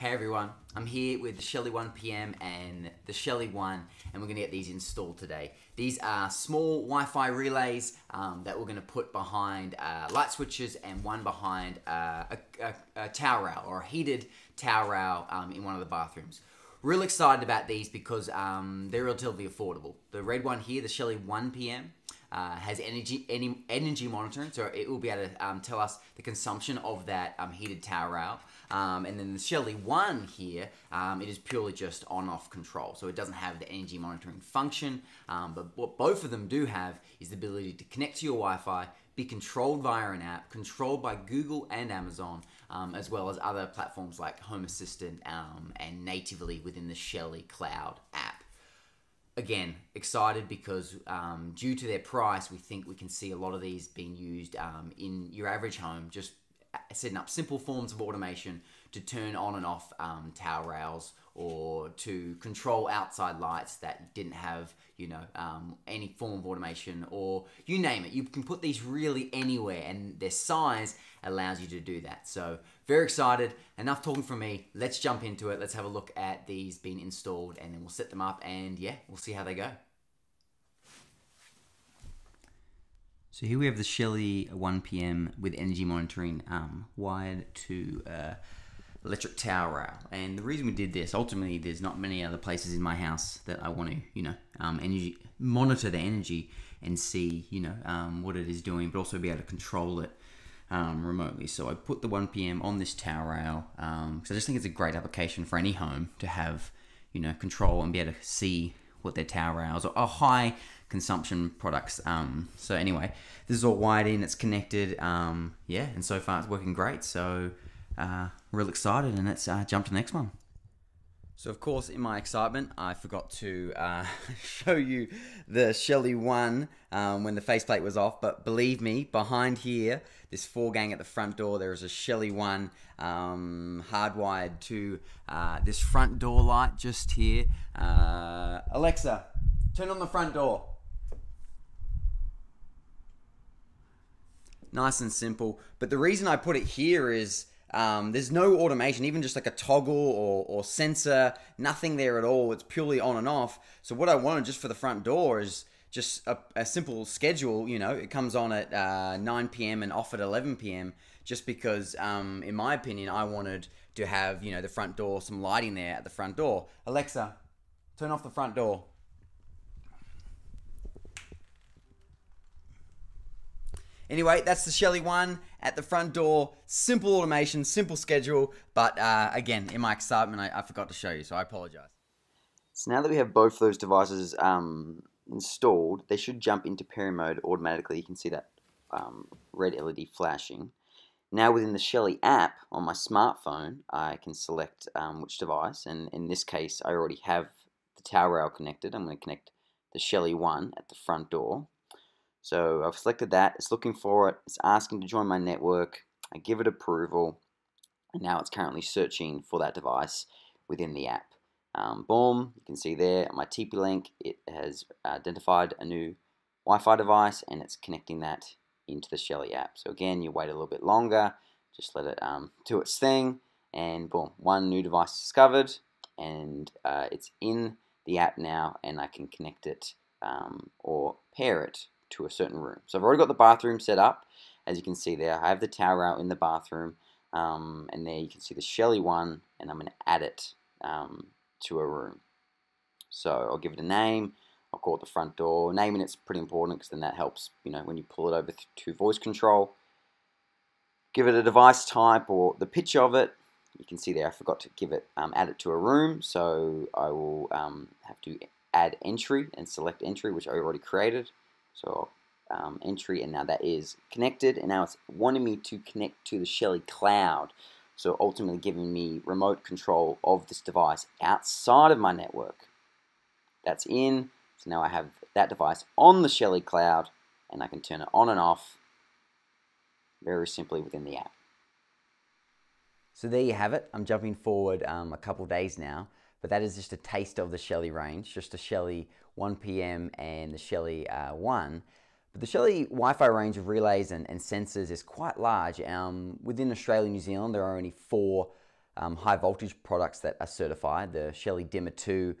Hey everyone, I'm here with the Shelly 1 PM and the Shelly 1 and we're going to get these installed today. These are small Wi-Fi relays um, that we're going to put behind uh, light switches and one behind uh, a, a, a, towel rail or a heated towel rail um, in one of the bathrooms. Real excited about these because um, they're relatively affordable. The red one here, the Shelly 1 PM, uh, has energy any, energy monitoring, so it will be able to um, tell us the consumption of that um, heated towel rail. Um, and then the Shelly One here, um, it is purely just on-off control, so it doesn't have the energy monitoring function. Um, but what both of them do have is the ability to connect to your Wi-Fi, be controlled via an app, controlled by Google and Amazon, um, as well as other platforms like Home Assistant um, and natively within the Shelly Cloud app. Again, excited because um, due to their price, we think we can see a lot of these being used um, in your average home, just setting up simple forms of automation to turn on and off um, towel rails or to control outside lights that didn't have you know um, any form of automation or you name it. You can put these really anywhere and their size allows you to do that. So very excited. Enough talking from me. Let's jump into it. Let's have a look at these being installed and then we'll set them up and yeah we'll see how they go So here we have the Shelly 1PM with energy monitoring um, wired to uh, electric towel rail. And the reason we did this, ultimately, there's not many other places in my house that I want to, you know, um, energy monitor the energy and see, you know, um, what it is doing, but also be able to control it um, remotely. So I put the 1PM on this towel rail because um, I just think it's a great application for any home to have, you know, control and be able to see what their towel rails or high consumption products. Um, so anyway, this is all wired in, it's connected. Um, yeah, and so far it's working great. So uh, real excited, and let's uh, jump to the next one. So of course, in my excitement, I forgot to uh, show you the Shelly one um, when the faceplate was off. But believe me, behind here, this four gang at the front door, there is a Shelly one um, hardwired to uh, this front door light just here. Uh, Alexa, turn on the front door. Nice and simple. But the reason I put it here is um, there's no automation, even just like a toggle or, or sensor, nothing there at all. It's purely on and off. So what I wanted just for the front door is just a, a simple schedule. You know, it comes on at uh, 9 p.m. and off at 11 p.m. Just because, um, in my opinion, I wanted to have you know the front door, some lighting there at the front door. Alexa, turn off the front door. Anyway, that's the Shelly one at the front door. Simple automation, simple schedule. But uh, again, in my excitement, I, I, forgot to show you, so I apologize. So now that we have both those devices um, installed, they should jump into pairing mode automatically. You can see that um, red LED flashing. Now within the Shelly app on my smartphone, I can select um, which device. And in this case, I already have the towel rail connected. I'm going to connect the Shelly one at the front door. So I've selected that, it's looking for it, it's asking to join my network, I give it approval, and now it's currently searching for that device within the app. Um, boom, you can see there my TP-Link, it has identified a new Wi-Fi device and it's connecting that into the Shelly app. So again, you wait a little bit longer, just let it um, do its thing, and boom, one new device discovered, and uh, it's in the app now, and I can connect it um, or pair it to a certain room. So I've already got the bathroom set up. As you can see there, I have the towel out in the bathroom. Um, and there you can see the Shelly one, and I'm going to add it um, to a room. So I'll give it a name. I'll call it the front door. Naming it's pretty important because then that helps, you know, when you pull it over to voice control. Give it a device type or the picture of it. You can see there I forgot to give it, um, add it to a room. So I will um, have to add entry and select entry, which I already created. So um, entry, and now that is connected, and now it's wanting me to connect to the Shelly cloud. So ultimately giving me remote control of this device outside of my network. That's in, so now I have that device on the Shelly cloud, and I can turn it on and off very simply within the app. So there you have it. I'm jumping forward um, a couple days now, but that is just a taste of the Shelly range, just the Shelly 1PM and the Shelly uh, 1. But the Shelly Wi-Fi range of relays and, and sensors is quite large. Um, within Australia and New Zealand, there are only four um, high voltage products that are certified the Shelly Dimmer 2,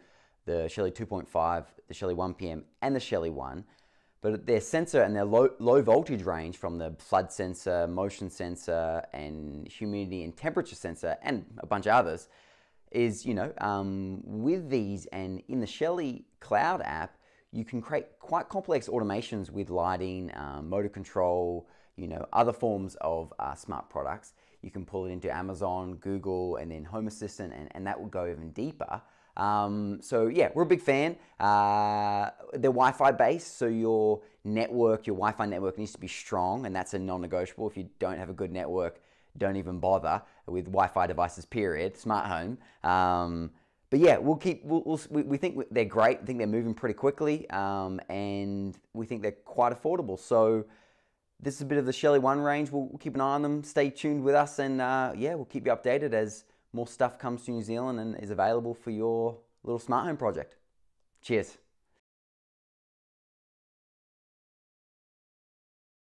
the Shelly 2.5, the Shelly 1PM, and the Shelly 1. But their sensor and their low, low voltage range from the flood sensor, motion sensor, and humidity and temperature sensor, and a bunch of others, is you know um, with these and in the Shelly Cloud app, you can create quite complex automations with lighting, um, motor control, you know, other forms of uh, smart products. You can pull it into Amazon, Google, and then Home Assistant, and, and that will go even deeper. Um, so yeah, we're a big fan. Uh, they're Wi-Fi based, so your network, your Wi-Fi network needs to be strong, and that's a non-negotiable. If you don't have a good network, don't even bother with Wi-Fi devices. Period. Smart home. Um, but yeah, we'll keep. We'll, we'll, we think they're great. I think they're moving pretty quickly, um, and we think they're quite affordable. So this is a bit of the Shelly One range. We'll, we'll keep an eye on them. Stay tuned with us, and uh, yeah, we'll keep you updated as more stuff comes to New Zealand and is available for your little smart home project. Cheers.